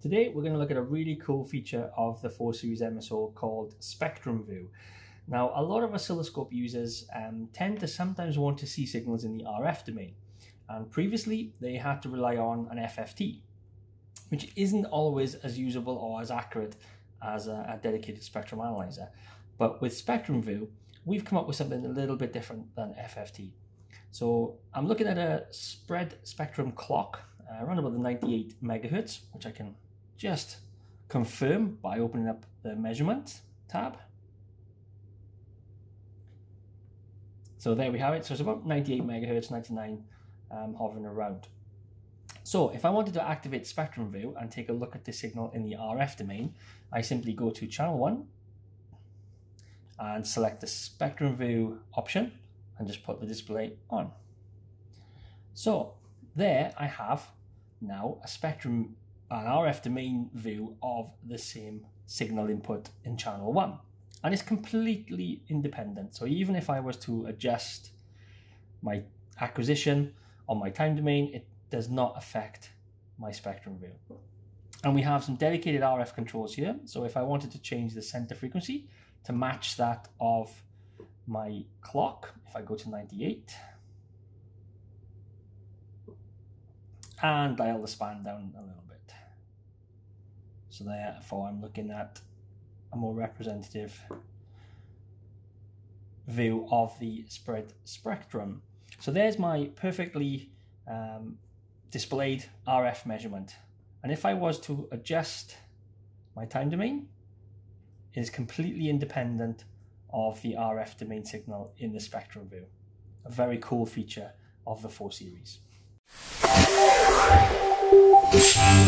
Today we're going to look at a really cool feature of the 4 Series MSO called Spectrum View. Now a lot of oscilloscope users um, tend to sometimes want to see signals in the RF domain and previously they had to rely on an FFT which isn't always as usable or as accurate as a, a dedicated spectrum analyzer. But with Spectrum View we've come up with something a little bit different than FFT. So I'm looking at a spread spectrum clock around about the 98 megahertz, which I can just confirm by opening up the measurement tab. So there we have it. So it's about 98 megahertz, 99 um, hovering around. So if I wanted to activate spectrum view and take a look at the signal in the RF domain, I simply go to channel 1 and select the spectrum view option and just put the display on. So there I have now a spectrum an RF domain view of the same signal input in channel 1 and it's completely independent. So even if I was to adjust my acquisition on my time domain it does not affect my spectrum view. And we have some dedicated RF controls here. So if I wanted to change the center frequency to match that of my clock if I go to 98 and dial the span down a little bit. So therefore I'm looking at a more representative view of the spread spectrum. So there's my perfectly um, displayed RF measurement. And if I was to adjust my time domain, it is completely independent of the RF domain signal in the spectrum view. A very cool feature of the 4 series. Música